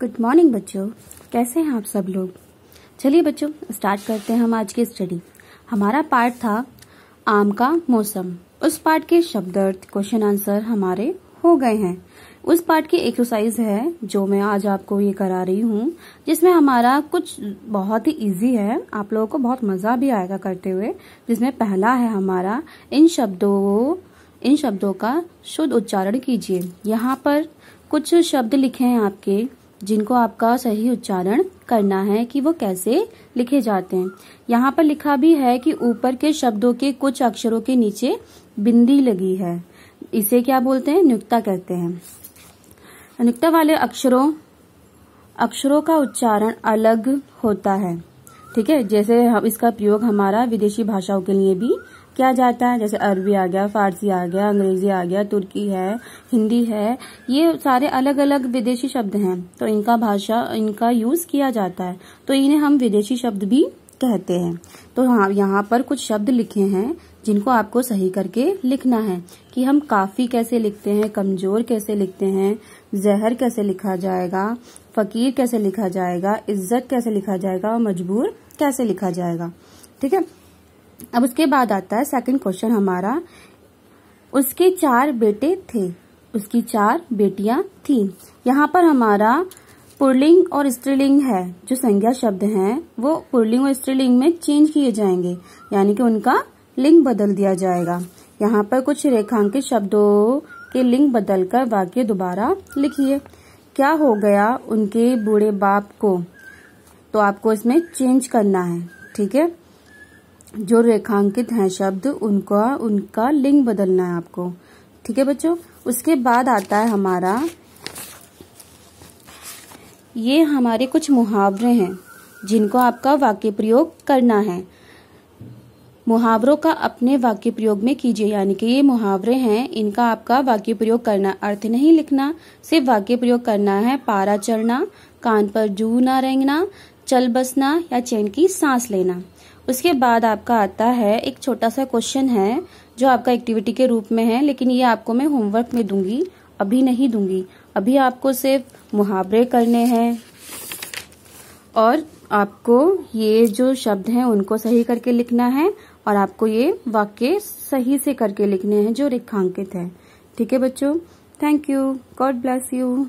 Good morning बच्चों। कैसे हैं आप सब लोग? चलिए बच्चों स्टार्ट करते हैं हम आज की स्टडी हमारा पार्ट था, आम का मौसम। उस पार्ट के शब्द अर्थ क्वेश्चन आंसर हमारे हो गए हैं। उस पार्ट की एक्सरसाइज है, जो मैं आज आपको ये करा रही हूँ, जिसमें हमारा कुछ बहुत ही इजी है। आप लोगों को बहुत मज़ा भी आएगा करते हुए, जिसमें पहला है हमारा, इन शब्दों इन शब्दों का शुद्ध उच्चारण कीजिए। यहाँ पर कुछ शब्द लिखे हैं आपके। जिनको आपका सही उच्चारण करना है कि वो कैसे लिखे जाते हैं। यहाँ पर लिखा भी है कि ऊपर के शब्दों के कुछ अक्षरों के नीचे बिंदी लगी है। इसे क्या बोलते हैं? नियुक्ता कहते हैं। नियुक्ता वाले अक्षरों अक्षरों का उच्चारण अलग होता है। ठीक है? जैसे हम इसका प्रयोग हमारा विदेशी भाषाओं के लिए भी किया जाता है? जैसे अरबी आ गया, फारसी आ गया, अंग्रेज़ी आ गया, तुर्की है, हिंदी है, ये सारे अलग अलग विदेशी शब्द हैं। तो इनका भाषा, इनका यूज़ किया जाता है। तो इन्हें हम विदेशी शब्द भी कहते हैं। तो हाँ यहाँ पर कुछ शब्द लिखे हैं, जिनको आपको सही करके लिखना है। कि हम काफ़ी कैसे लिखते हैं, कमज़ोर कैसे लिखते हैं, जहर कैसे लिखा जाएगा, फकीर कैसे लिखा जाएगा, इज़्ज़त कैसे लिखा जाएगा और मजबूर कैसे लिखा जाएगा। ठीक है? अब उसके बाद आता है सेकंड क्वेश्चन हमारा। उसके चार बेटे थे। उसकी चार बेटियाँ थी। यहाँ पर हमारा पुरलिंग और स्त्रीलिंग है। जो संज्ञा शब्द हैं, वो पुरलिंग और स्त्रीलिंग में चेंज किए जाएँगे। यानी कि उनका लिंग बदल दिया जाएगा। यहाँ पर कुछ रेखांकित शब्दों के लिंग बदलकर वाक्य दोबारा लिखिए। क्या हो गया उनके बूढ़े बाप को? तो आपको इसमें चेंज करना है। ठीक है? जो रेखांकित हैं शब्द, उनका उनका लिंग बदलना है आपको। ठीक है बच्चों? उसके बाद आता है हमारा, ये हमारे कुछ मुहावरे हैं, जिनको आपका वाक्य प्रयोग करना है। मुहावरों का अपने वाक्य प्रयोग में कीजिए, यानी कि ये मुहावरे हैं, इनका आपका वाक्य प्रयोग करना। अर्थ नहीं लिखना, सिर्फ़ वाक्य प्रयोग करना है। पारा चढ़ना, कान पर जू ना रेंगना, चल बसना या चैन की सांस लेना। उसके बाद आपका आता है एक छोटा सा क्वेश्चन है, जो आपका एक्टिविटी के रूप में है, लेकिन ये आपको मैं होमवर्क में दूँगी, अभी नहीं दूँगी। अभी आपको सिर्फ़ मुहावरे करने हैं। और आपको ये जो शब्द हैं, उनको सही करके लिखना है, और आपको ये वाक्य सही से करके लिखने हैं, जो रेखांकित है। ठीक है बच्चों? Thank you God bless you